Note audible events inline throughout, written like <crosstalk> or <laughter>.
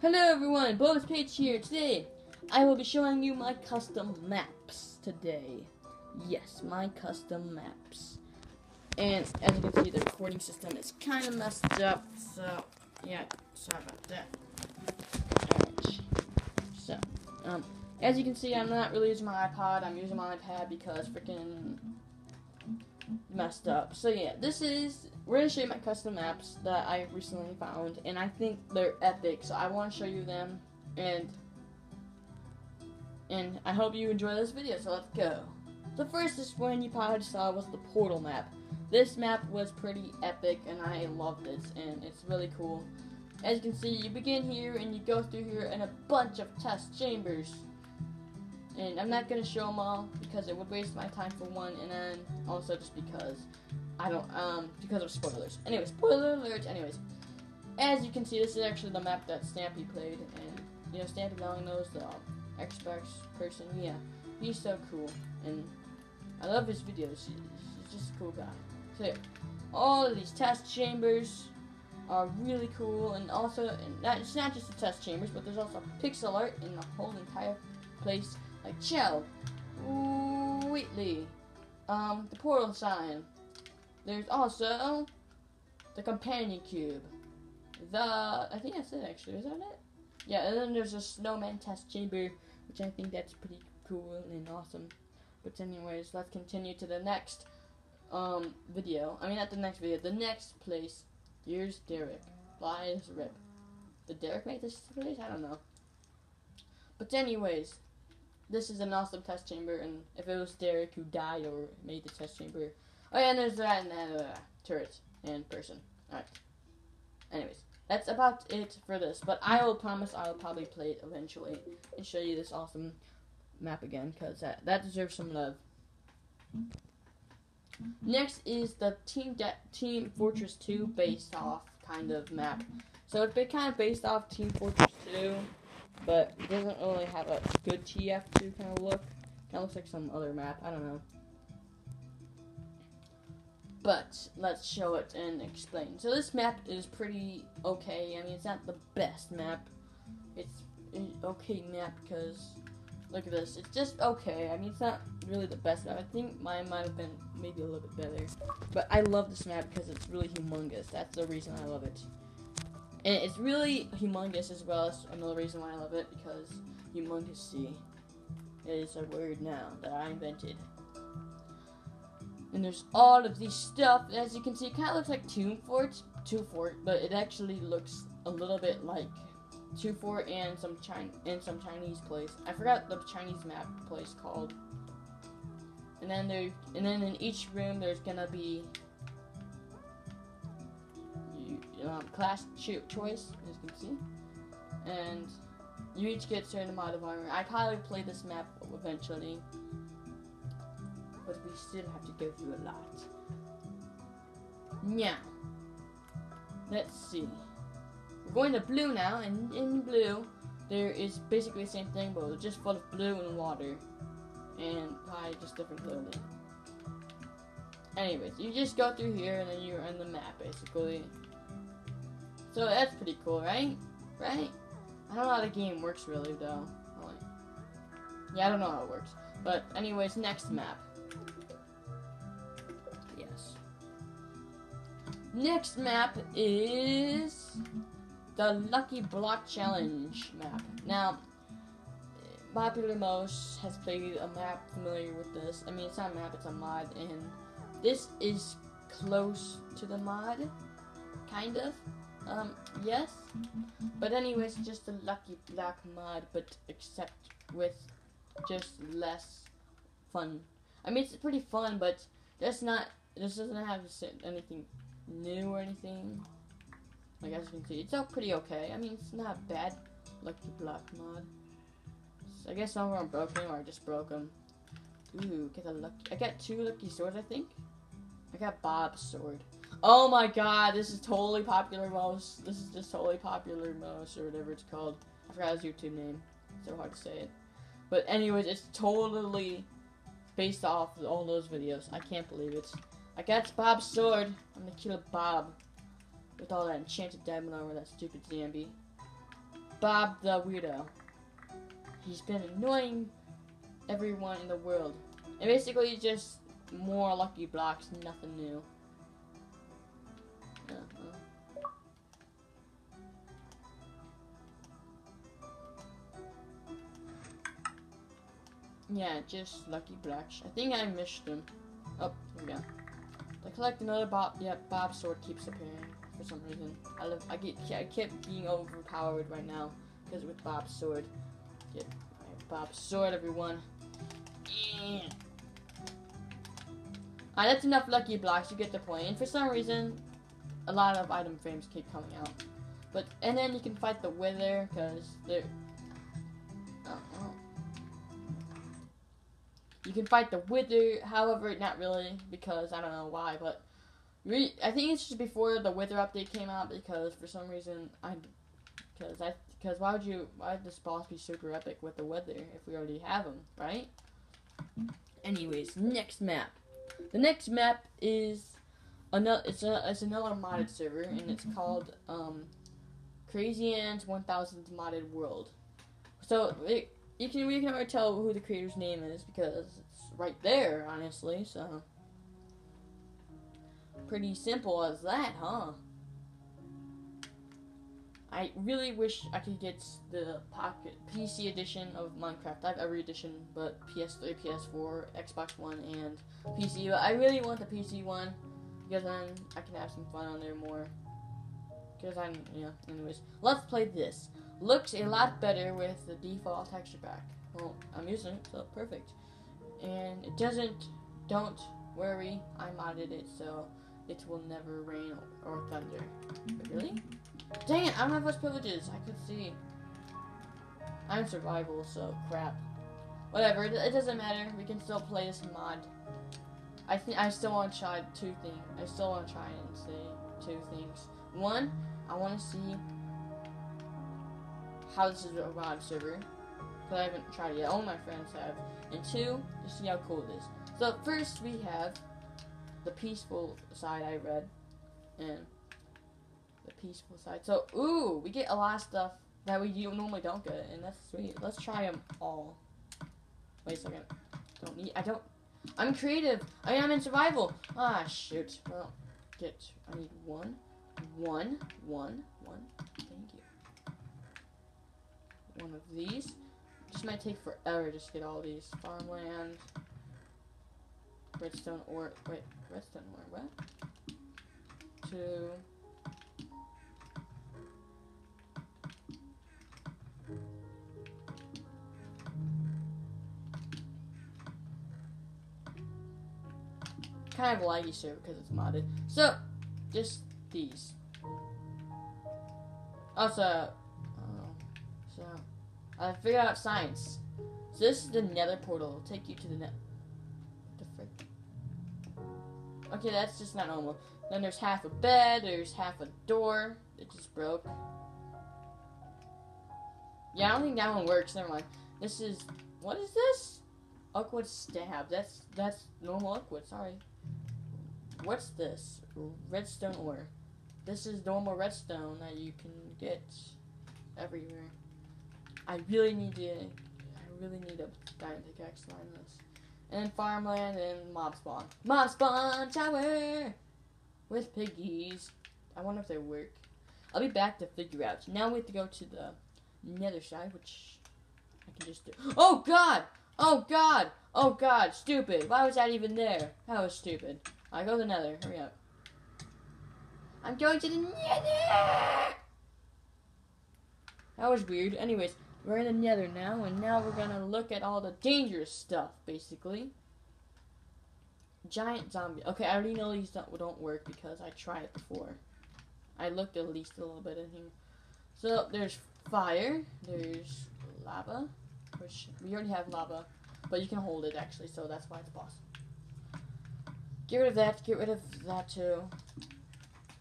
Hello everyone, Bulbous Page here. Today, I will be showing you my custom maps today. Yes, my custom maps. And as you can see, the recording system is kind of messed up, so yeah, sorry about that. So, um, as you can see, I'm not really using my iPod. I'm using my iPad because freaking messed up. So yeah, this is we're gonna show you my custom maps that I recently found, and I think they're epic. So I want to show you them, and and I hope you enjoy this video. So let's go. The first is one you probably saw was the portal map. This map was pretty epic, and I loved it, and it's really cool. As you can see, you begin here, and you go through here and a bunch of test chambers. And I'm not gonna show them all because it would waste my time for one, and then also just because I don't um because of spoilers. Anyway, spoiler alert. Anyways, as you can see, this is actually the map that Stampy played, and you know Stampylongnose the Xbox person. Yeah, he's so cool, and I love his videos. He's, he's just a cool guy. So yeah, all of these test chambers are really cool, and also and not, it's not just the test chambers, but there's also pixel art in the whole entire place like Chell, Wheatley, um, the portal sign. There's also the companion cube. The I think that's it actually. Is that it? Yeah, and then there's a snowman test chamber, which I think that's pretty cool and awesome. But anyways, let's continue to the next um video. I mean not the next video, the next place. Here's Derek. Flies rip. Did Derek make this place? I don't know. But anyways, this is an awesome test chamber, and if it was Derek who died or made the test chamber, oh yeah, and there's that and that uh, turret and person. All right. Anyways, that's about it for this. But I will promise I will probably play it eventually and show you this awesome map again, cause that that deserves some love. Next is the Team De- Team Fortress 2 based off kind of map. So it's been kind of based off Team Fortress 2 but it doesn't really have a good TF2 kind of look. Of looks like some other map. I don't know. But let's show it and explain. So this map is pretty okay. I mean, it's not the best map. It's an okay map because look at this. It's just okay. I mean, it's not really the best map. I think mine might have been maybe a little bit better. But I love this map because it's really humongous. That's the reason I love it. And it's really humongous as well. That's another reason why I love it because humongous is a word now that I invented. And there's all of these stuff. As you can see, it kind of looks like Tomb Fort, 2Fort, but it actually looks a little bit like 2Fort and some China and some Chinese place. I forgot the Chinese map place called. And then there, and then in each room there's gonna be um, class cho choice, as you can see. And you each get certain amount of armor. I probably play this map eventually, but we still have to go through a lot. Now, let's see. We're going to blue now, and in blue, there is basically the same thing, but it's just full of blue and water, and probably just different clothing. Anyways, you just go through here, and then you're on the map, basically. So that's pretty cool, right? Right? I don't know how the game works really though. Yeah, I don't know how it works. But anyways, next map. Yes. Next map is the Lucky Block Challenge map. Now, PopularMMOs has played a map familiar with this. I mean, it's not a map, it's a mod, and this is close to the mod, kind of. Um, yes. But anyways, just a lucky black mod, but except with just less fun. I mean, it's pretty fun, but that's not. This doesn't have anything new or anything. Like as you can see, it's all pretty okay. I mean, it's not bad. Lucky block mod. So I guess some of them broke them, or I just broke them. Ooh, get a lucky. I got two lucky swords, I think. I got Bob's sword. Oh my god, this is totally PopularMMOs. This is just totally PopularMMOs or whatever it's called. I forgot his YouTube name. It's so hard to say it. But anyways, it's totally based off of all those videos. I can't believe it. I got Bob's sword. I'm gonna kill Bob with all that enchanted diamond armor, that stupid zombie. Bob the Weirdo. He's been annoying everyone in the world. And basically just more lucky blocks, nothing new. Yeah, just lucky blocks. I think I missed them. Oh, here we go. I collect another Bob. Yeah, Bob's sword keeps appearing for some reason. I love. I get. I kept being overpowered right now because with Bob's sword. Get Bob's sword, everyone. Yeah. Alright, that's enough lucky blocks. You get the point. And for some reason, a lot of item frames keep coming out. But and then you can fight the Wither because they're. You can fight the Wither, however, not really, because I don't know why, but re- I think it's just before the Wither update came out because for some reason I, because I, because why would you, why would this boss be super epic with the Wither if we already have him, right? Anyways, next map. The next map is another. It's a it's another modded server, and it's called um, Crazy Ants 1000 Modded World. So it, you can we can already tell who the creator's name is because it's right there, honestly. So pretty simple as that, huh? I really wish I could get the pocket PC edition of Minecraft. I have every edition but PS3, PS4, Xbox One, and PC. But I really want the PC one because then I can have some fun on there more. Because I'm, yeah. Anyways, let's play this. Looks a lot better with the default texture pack. Well, I'm using it, so perfect. And it doesn't. Don't worry, I modded it so it will never rain or thunder. Wait, really? Dang it, I don't have those privileges. I could see. I'm survival, so crap. Whatever, it, it doesn't matter. We can still play this mod. I think I still want to try two things. I still want to try and say two things. One, I want to see how this is a mod server. Because I haven't tried it yet. All my friends have. And two, to see how cool it is. So first we have the peaceful side I read. And the peaceful side. So, ooh, we get a lot of stuff that we normally don't get. And that's sweet. Let's try them all. Wait a second. Don't need, I don't, I'm creative. I am in survival. Ah, shoot. Well, get, I need one, one, one, one. Thank you. One of these. This might take forever just to get all these. Farmland. Redstone ore. Wait, redstone ore. What? Two. Kind of laggy server because it's modded. So, just these. Also, so I figured out science. So this is the Nether portal. It'll take you to the net. The frick. Okay, that's just not normal. Then there's half a bed. There's half a door. It just broke. Yeah, I don't think that one works. Never mind. This is what is this? Oakwood stab. That's that's normal Oakwood. Sorry. What's this? Redstone ore. This is normal redstone that you can get everywhere. I really need to. I really need a diamond pickaxe to mine this. And farmland and mob spawn. Mob spawn tower with piggies. I wonder if they work. I'll be back to figure out. Now we have to go to the nether side, which I can just do. Oh God! Oh God! Oh God! Stupid! Why was that even there? That was stupid. I go to the nether. Hurry up. I'm going to the nether! That was weird. Anyways, we're in the nether now, and now we're gonna look at all the dangerous stuff, basically. Giant zombie. Okay, I already know these don't, don't work because I tried it before. I looked at least a little bit in here. So, there's fire. There's lava, which we already have lava, but you can hold it, actually, so that's why it's boss. Get rid of that. Get rid of that, too.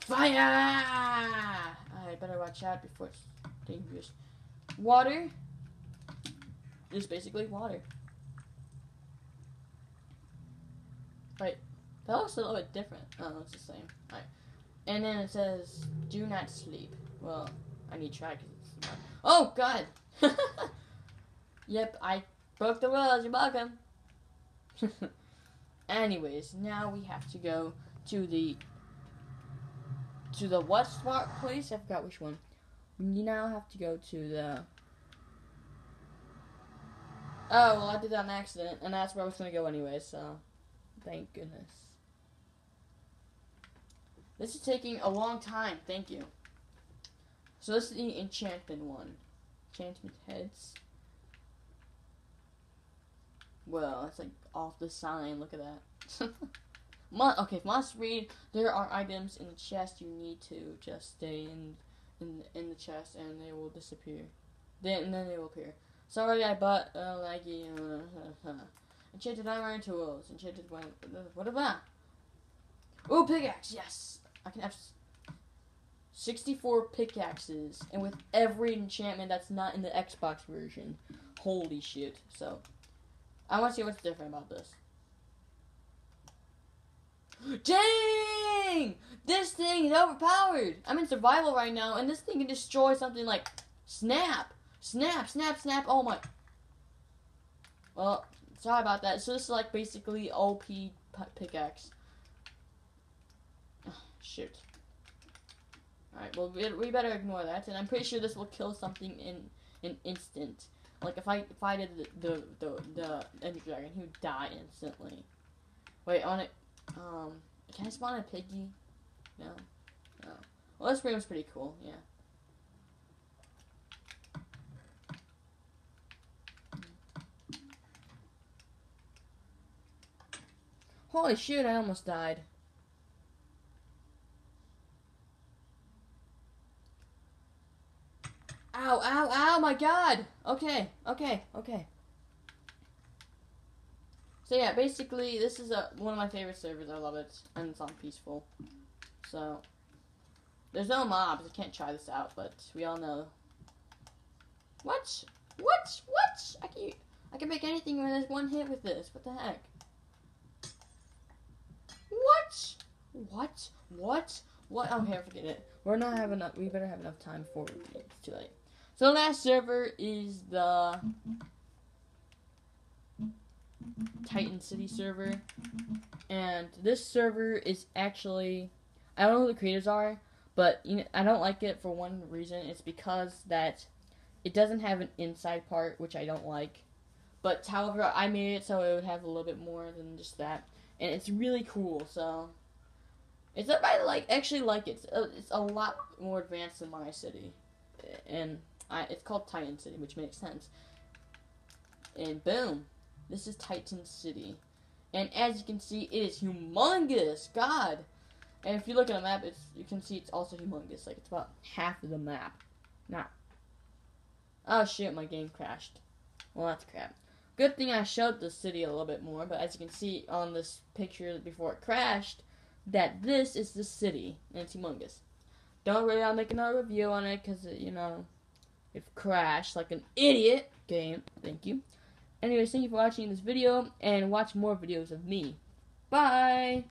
Fire! I better watch out before it's dangerous. Water. Is basically water. Wait, that looks a little bit different. Oh, it's the same. Alright. And then it says, do not sleep. Well, I need because Oh God. <laughs> yep, I broke the rules. You're welcome. <laughs> Anyways, now we have to go to the to the what smart place? I forgot which one. We now have to go to the. Oh well, I did that on accident, and that's where I was gonna go anyway. So, thank goodness. This is taking a long time. Thank you. So this is the enchantment one. Enchantment heads. Well, it's like off the sign. Look at that. <laughs> Okay, must read. There are items in the chest you need to just stay in in in the chest, and they will disappear. Then and then they will appear. Sorry, I bought uh, <laughs> laggy. Uh, enchanted iron tools. Enchanted one. What about? Ooh, pickaxe. Yes, I can have 64 pickaxes, and with every enchantment that's not in the Xbox version. Holy shit. So, I want to see what's different about this. <gasps> Dang! This thing is overpowered! I'm in survival right now, and this thing can destroy something like snap! Snap, snap, snap, oh my. Well, sorry about that. So this is like basically OP pickaxe. Oh, shoot. Alright, well, we better ignore that, and I'm pretty sure this will kill something in an instant. Like, if I, if I did the, the, the, the Ender Dragon, he would die instantly. Wait, on it, um, can I spawn a piggy? No. No. Well, this room's pretty cool, yeah. Holy shit, I almost died. Ow, ow, ow, my god! Okay, okay, okay. So yeah, basically, this is a, one of my favorite servers. I love it, and it's on peaceful. So, there's no mobs. I can't try this out, but we all know. What? What? What? I can I can make anything with one hit with this. What the heck? What? What? What? What? Here, forget it. We're not having enough. We better have enough time before it's too late. So the last server is the Titan City server. And this server is actually I don't know who the creators are, but you know, I don't like it for one reason. It's because that it doesn't have an inside part, which I don't like. But however, I made it so it would have a little bit more than just that, and it's really cool. So it's I like actually like it. It's a, it's a lot more advanced than my city, and I, it's called Titan City, which makes sense. And boom, this is Titan City. And as you can see, it is humongous. God. And if you look at the map, it's you can see it's also humongous. Like it's about half of the map. Not. Oh shit, my game crashed. Well, that's crap. Good thing I showed the city a little bit more, but as you can see on this picture before it crashed, that this is the city, and it's humongous. Don't want to make another review on it, because, uh, you know, it crashed like an idiot game. Thank you. Anyways, thank you for watching this video, and watch more videos of me. Bye!